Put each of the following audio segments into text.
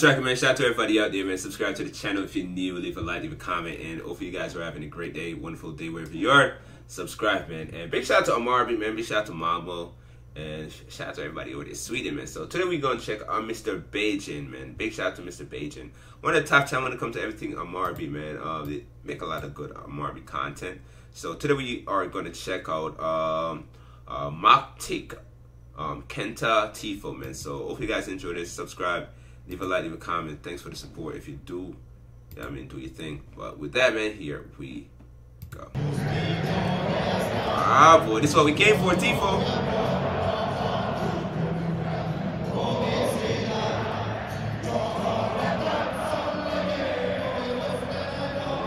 to recommend. Shout out to everybody out there, man. Subscribe to the channel if you're new. Leave a like, leave a comment, and hopefully you guys are having a great day, wonderful day wherever you are. Subscribe, man. And big shout out to Hammarby, man. Big shout out to Mambo. And shout out to everybody over there, Sweden, man. So today we're gonna check on Mr. Bajen, man. Big shout out to Mr. Bajen. One of the top channel when it comes to everything Hammarby, man. Uh, they make a lot of good Hammarby content. So today we are gonna check out um, uh, Moctic, um, Kenta Tifo, man. So hope you guys enjoy this. Subscribe, leave a like, leave a comment. Thanks for the support. If you do, yeah, I mean, do your thing. But with that, man, here we go. Ah, boy, this is what we came for, Tifo.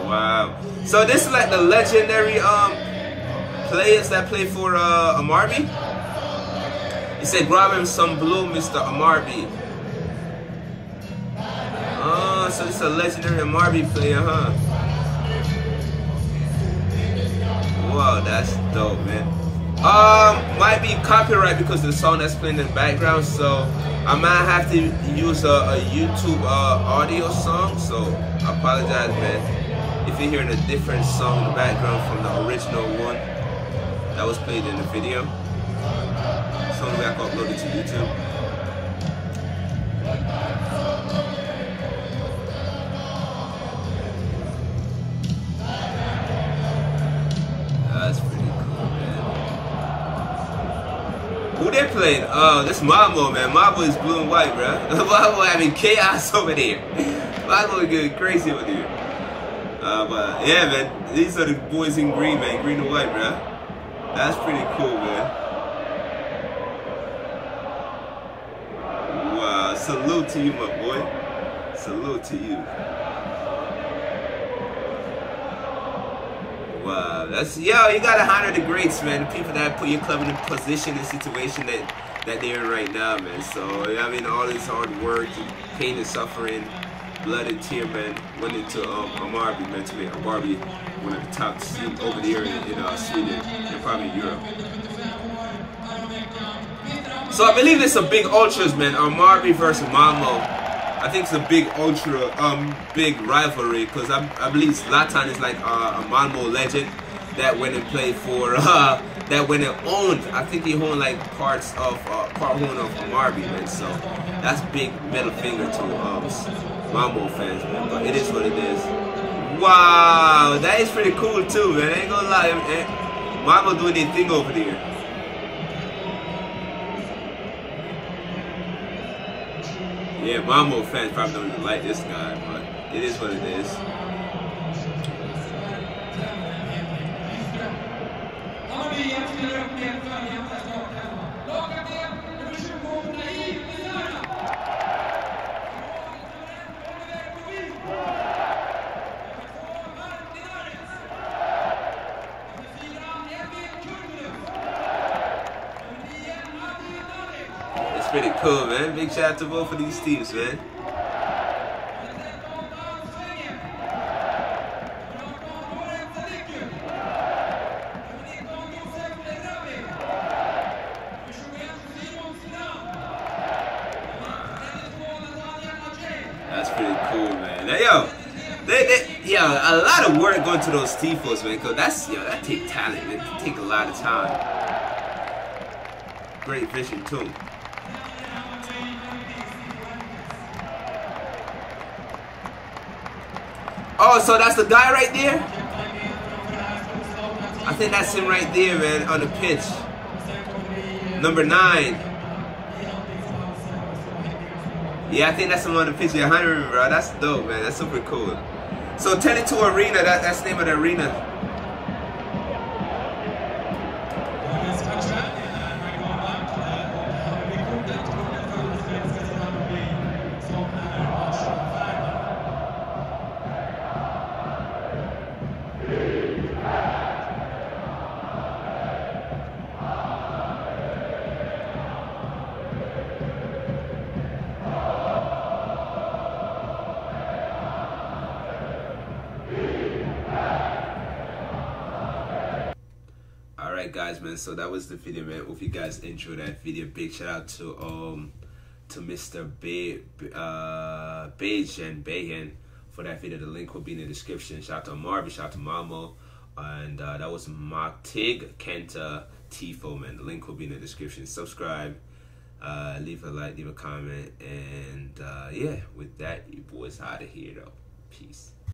Wow. So this is like the legendary um players that play for uh Hammarby? He said grab him some blue, Mr. Hammarby. So it's a legendary Hammarby player, huh? Wow, that's dope, man. Um, might be copyright because the song that's playing in the background, so I might have to use a, a YouTube uh, audio song, so I apologize, man if you're hearing a different song in the background from the original one that was played in the video, it's I can upload it to YouTube. Who they playing? Oh, this Malmö, man. Malmö is blue and white, bro. Malmö having chaos over there. Malmö getting crazy over there. Uh, but yeah, man, these are the boys in green, man, green and white, bro. That's pretty cool, man. Wow, salute to you, my boy. Salute to you. Wow, that's yo. You gotta honor the greats, man. The people that put your club in a position and situation that that they're in right now, man. So I mean, all this hard work, pain and suffering blood and tear, man, went into um, Hammarby, man, to make Hammarby one of the top teams over there in, in uh, Sweden and probably Europe. So I believe there's some big ultras, man. Hammarby versus Malmö. I think it's a big ultra, um, big rivalry because I, I believe Zlatan is like a Malmö legend that went and played for, uh, that went and owned. I think he owned like parts of, uh, part one of Hammarby, man. So that's big middle finger to um, Mambo fans, man. But it is what it is. Wow, that is pretty cool too, man. I ain't gonna lie. Eh, Mambo doing their thing over there. Yeah, Mambo fans probably don't even like this guy, but it is what it is. Pretty cool, man. Big shout out to both of these teams, man. That's pretty cool, man. Now, yo, they, they, yeah, a lot of work going to those tifos, man. Cause that's, yo, that take talent, man. It take a lot of time. Great vision too. Oh, so that's the guy right there? I think that's him right there, man, on the pitch. Number nine. Yeah, I think that's him on the pitch. Yeah, 100, bro. That's dope, man. That's super cool. So Tele2 Arena, that, that's the name of the arena. Guys man, so that was the video man. Hope you guys enjoyed that video. Big shout out to um to Mr. Be uh Bajen Bayan for that video. The link will be in the description. Shout out to Marvin, shout out to Malmö. And uh, that was Matig Kenta Tifo, man. The link will be in the description. Subscribe, uh, leave a like, leave a comment. And uh, yeah, with that, you boys out of here, though. Peace.